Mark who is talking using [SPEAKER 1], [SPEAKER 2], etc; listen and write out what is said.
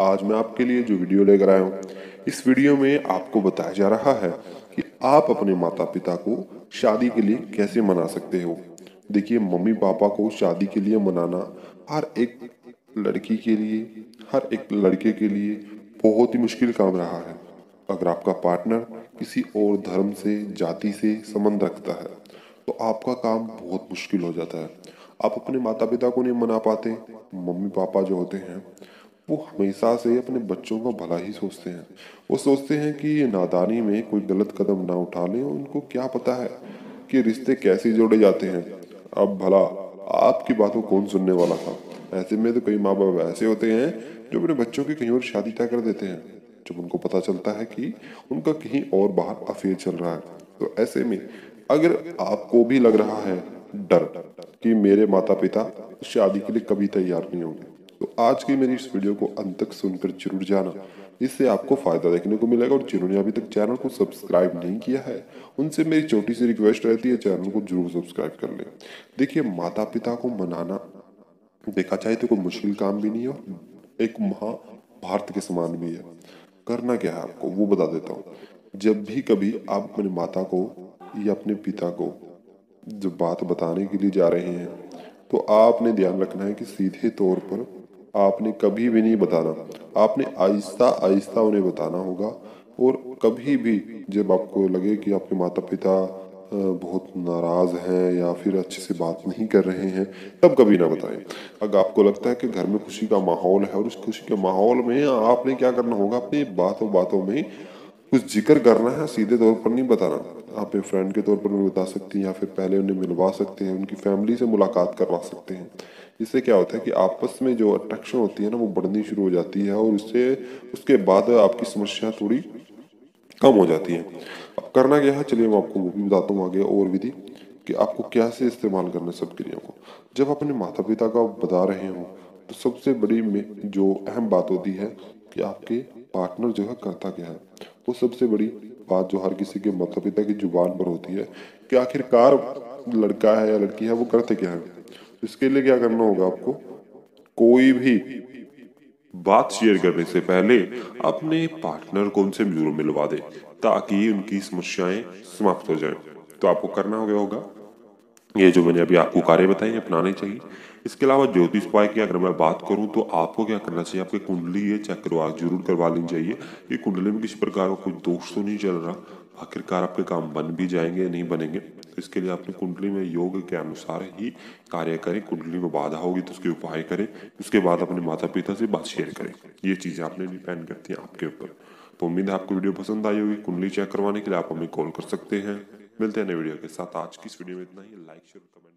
[SPEAKER 1] आज मैं आपके लिए जो वीडियो लेकर आया हूँ, इस वीडियो में आपको बताया जा रहा है कि आप अपने माता पिता को शादी के लिए कैसे मना सकते हो। देखिए मम्मी पापा को शादी के लिए मनाना हर एक लड़की के लिए, हर एक लड़के के लिए बहुत ही मुश्किल काम रहा है। अगर आपका पार्टनर किसी और धर्म से, जाति से संबंध रखता है तो आपका काम बहुत मुश्किल हो जाता है। आप अपने माता पिता को नहीं मना पाते। मम्मी पापा जो होते हैं वो हमेशा से अपने बच्चों का भला ही सोचते हैं। वो सोचते हैं कि ये नादानी में कोई गलत कदम ना उठा लें उनको क्या पता है कि रिश्ते कैसे जोड़े जाते हैं। अब भला, आपकी बातों कौन सुनने वाला था? ऐसे में तो कई माँ बाप ऐसे होते हैं जो अपने बच्चों की कहीं और शादी तय कर देते हैं। जब उनको पता चलता है कि उनका कहीं और बाहर अफेयर चल रहा है तो ऐसे में अगर आपको भी लग रहा है डर कि मेरे माता पिता शादी के लिए कभी तैयार नहीं होंगे तो आज की मेरी इस वीडियो को अंत तक सुनकर ज़रूर जाना। इससे आपको फ़ायदा देखने को मिलेगा और जिन्होंने अभी तक चैनल को सब्सक्राइब नहीं किया है, उनसे मेरी छोटी सी रिक्वेस्ट रहती है चैनल को ज़रूर सब्सक्राइब कर लें। देखिए माता पिता को मनाना देखा जाए तो कोई मुश्किल काम भी नहीं है एक महाभारत के समान भी है। करना क्या है आपको? वो बता देता हूँ। जब भी कभी आप अपने माता को या अपने पिता को जब बात बताने के लिए जा रहे हैं तो आपने ध्यान रखना है कि सीधे तौर पर आपने कभी भी नहीं बताना। आपने आहिस्ता आहिस्ता उन्हें बताना होगा और कभी भी जब आपको लगे कि आपके माता पिता बहुत नाराज़ हैं या फिर अच्छे से बात नहीं कर रहे हैं, तब कभी ना बताएँ। अगर आपको लगता है कि घर में खुशी का माहौल है और उस खुशी के माहौल में आपने क्या करना होगा, अपनी बातों बातों में कुछ ज़िक्र करना है, सीधे तौर पर नहीं बताना। आप अपने फ्रेंड के तौर पर भी बता सकते हैं या फिर पहले उन्हें मिलवा सकते हैं, उनकी फैमिली से मुलाकात करवा सकते हैं। इससे क्या होता है कि आपस में जो अट्रैक्शन होती है ना, वो बढ़नी शुरू हो जाती है और उससे उसके बाद आपकी समस्या थोड़ी कम हो जाती है। अब करना क्या है, चलिए मैं आपको वो भी बताता हूँ आगे और विधि कि आपको कैसे इस्तेमाल करना सब क्रिया को। जब अपने माता पिता का बता रहे हो तो सबसे बड़ी जो अहम बात होती है कि आपके पार्टनर जो है करता क्या है। वो सबसे बड़ी बात जो हर किसी के माता पिता की ज़ुबान पर होती है कि आखिरकार लड़का है या लड़की है, वो करते क्या है? इसके लिए क्या करना होगा आपको? कोई भी बात शेयर करने से पहले अपने पार्टनर को उनसे ज़रूर मिलवा दे ताकि उनकी समस्याएँ समाप्त हो जाए। तो आपको करना हो गया होगा ये जो मैंने अभी आपको कार्य बताए अपनाने चाहिए। इसके अलावा ज्योतिष उपाय की अगर मैं बात करूँ तो आपको क्या करना चाहिए? आपकी कुंडली ये चेक करवा, ज़रूर करवा लेनी चाहिए। कि कुंडली में किसी प्रकार का कोई दोष तो नहीं चल रहा। आखिरकार आपके काम बन भी जाएँगे, नहीं बनेंगे। तो इसके लिए आपने कुंडली में योग के अनुसार ही कार्य करें। कुंडली में बाधा होगी तो उसके उपाय करें। उसके बाद अपने माता पिता से बात शेयर करें। ये चीज़ें आपने डिपेंड करती हैं आपके ऊपर। तो उम्मीद है आपको वीडियो पसंद आई होगी। कुंडली चेक करवाने के लिए आप हमें कॉल कर सकते हैं। मिलते हैं नए वीडियो के साथ। आज की इस वीडियो में इतना ही। Like share comment